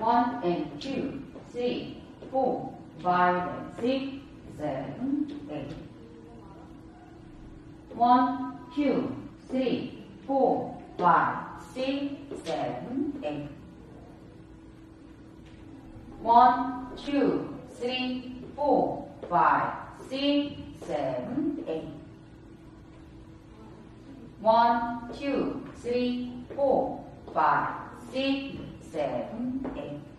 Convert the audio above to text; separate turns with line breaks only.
1 and two, three, four, five and six, seven, eight. One, two, three, four, five, six, seven, eight. One, two, three, four, five, six, seven, eight. One, two, three, four, five, six seven, eight,